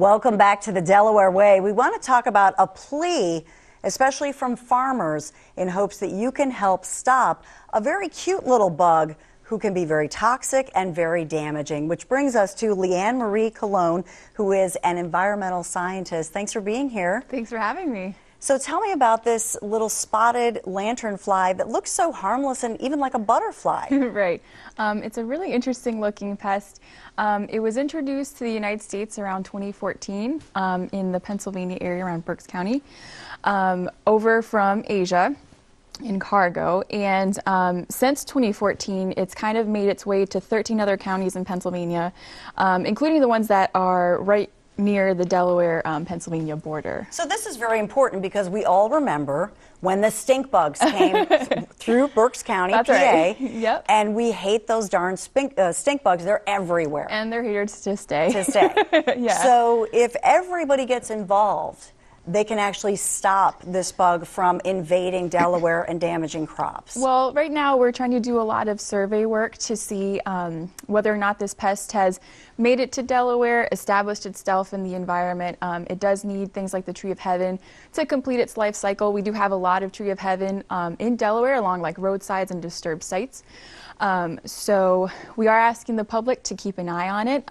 Welcome back to the Delaware Way. We want to talk about a plea, especially from farmers, in hopes that you can help stop a very cute little bug who can be very toxic and very damaging. Which brings us to Lianmarie Colon, who is an environmental scientist. Thanks for being here. Thanks for having me. So tell me about this little spotted lanternfly that looks so harmless and even like a butterfly. right. Um, it's a really interesting looking pest. Um, it was introduced to the United States around 2014 um, in the Pennsylvania area around Berks County um, over from Asia in cargo. And um, since 2014, it's kind of made its way to 13 other counties in Pennsylvania, um, including the ones that are right near the Delaware um, Pennsylvania border. So this is very important because we all remember when the stink bugs came through Berks County, That's PA. Right. Yep. And we hate those darn stink, uh, stink bugs. They're everywhere. And they're here to stay. To stay. yeah. So if everybody gets involved, they can actually stop this bug from invading Delaware and damaging crops? Well, right now we're trying to do a lot of survey work to see um, whether or not this pest has made it to Delaware, established itself in the environment. Um, it does need things like the Tree of Heaven to complete its life cycle. We do have a lot of Tree of Heaven um, in Delaware along like roadsides and disturbed sites. Um, so we are asking the public to keep an eye on it.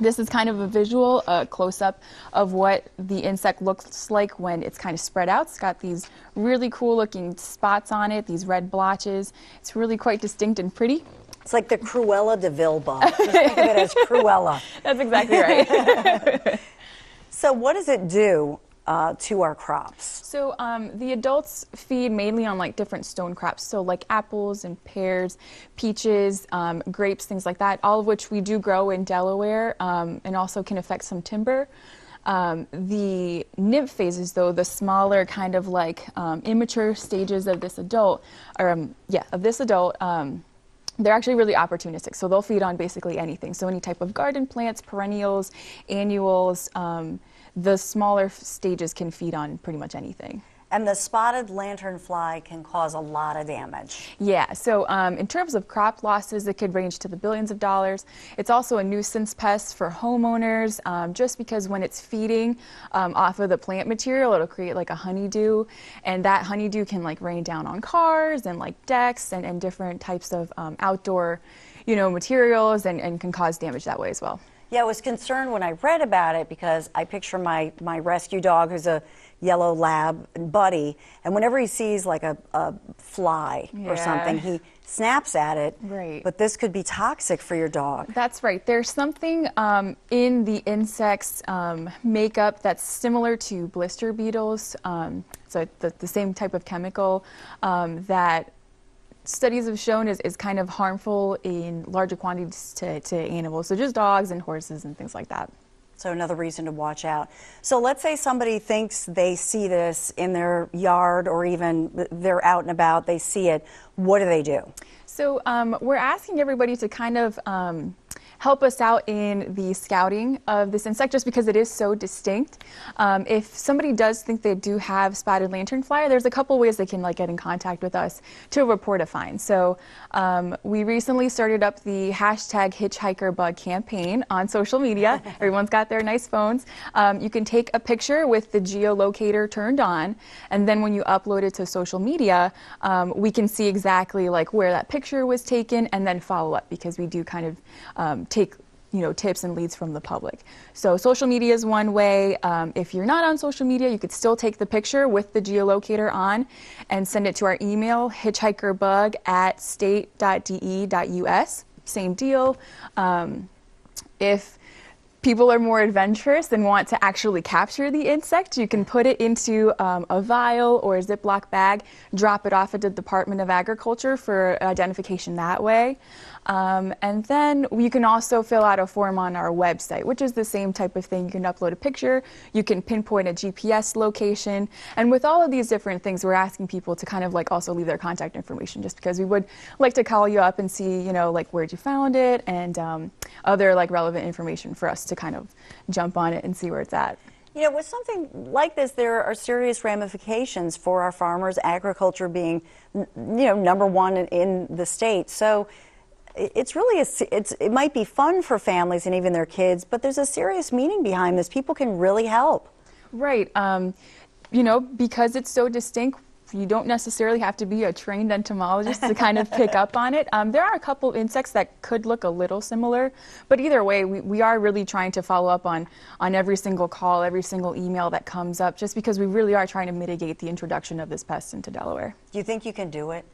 This is kind of a visual uh, close-up of what the insect looks like when it's kind of spread out. It's got these really cool looking spots on it, these red blotches. It's really quite distinct and pretty. It's like the Cruella de Vil bug. Just think of it as Cruella. That's exactly right. so what does it do uh, to our crops? So um, the adults feed mainly on like different stone crops, so like apples and pears, peaches, um, grapes, things like that, all of which we do grow in Delaware um, and also can affect some timber. Um, the nymph phases, though, the smaller kind of like um, immature stages of this adult, or um, yeah, of this adult, they're actually really opportunistic. So they'll feed on basically anything. So any type of garden plants, perennials, annuals. Um, the smaller stages can feed on pretty much anything. And the spotted lanternfly can cause a lot of damage. Yeah, so um, in terms of crop losses, it could range to the billions of dollars. It's also a nuisance pest for homeowners um, just because when it's feeding um, off of the plant material, it'll create like a honeydew. And that honeydew can like rain down on cars and like decks and, and different types of um, outdoor you know, materials and, and can cause damage that way as well. Yeah, I was concerned when I read about it because I picture my, my rescue dog who's a yellow lab buddy, and whenever he sees like a, a fly yeah. or something, he snaps at it. Right. But this could be toxic for your dog. That's right. There's something um, in the insect's um, makeup that's similar to blister beetles. Um, so the, the, same type of chemical um, that studies have shown is, is kind of harmful in larger quantities to, to animals, so just dogs and horses and things like that. So another reason to watch out. So let's say somebody thinks they see this in their yard or even they're out and about, they see it. What do they do? So um, we're asking everybody to kind of um, help us out in the scouting of this insect just because it is so distinct. Um, if somebody does think they do have spotted lanternfly, there's a couple ways they can like get in contact with us to report a find. So um, we recently started up the hashtag hitchhiker bug campaign on social media. Everyone's got their nice phones. Um, you can take a picture with the geolocator turned on, and then when you upload it to social media, um, we can see exactly like where that picture was taken and then follow up because we do kind of um, take you know tips and leads from the public. So social media is one way. Um, if you're not on social media, you could still take the picture with the geolocator on and send it to our email hitchhikerbug at state.de.us. Same deal. Um, if people are more adventurous and want to actually capture the insect, you can put it into um, a vial or a Ziploc bag, drop it off at the Department of Agriculture for identification that way. Um, and then you can also fill out a form on our website, which is the same type of thing. You can upload a picture, you can pinpoint a GPS location, and with all of these different things, we're asking people to kind of like also leave their contact information, just because we would like to call you up and see, you know, like where'd you found it, and um, other like relevant information for us to kind of jump on it and see where it's at. You know, with something like this, there are serious ramifications for our farmers, agriculture being, you know, number one in, in the state. So it's really a, it's it might be fun for families and even their kids, but there's a serious meaning behind this. People can really help. Right. Um, you know, because it's so distinct, you don't necessarily have to be a trained entomologist to kind of pick up on it. Um, there are a couple of insects that could look a little similar, but either way, we, we are really trying to follow up on, on every single call, every single email that comes up, just because we really are trying to mitigate the introduction of this pest into Delaware. Do you think you can do it?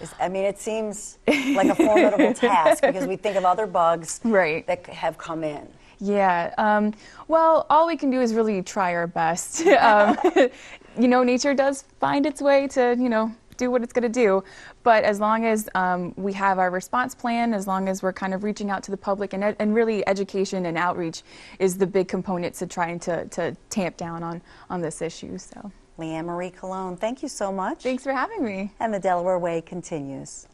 Is- I mean, it seems like a formidable task because we think of other bugs Right. that have come in. Yeah. Um, well, all we can do is really try our best. um, you know, nature does find its way to, you know, do what it's going to do. But as long as um, we have our response plan, as long as we're kind of reaching out to the public, and, and really education and outreach is the big component to trying to, to tamp down on, on this issue. So Lianmarie Colon, thank you so much. thanks for having me. And the Delaware Way continues.